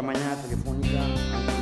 esta mañana telefónica.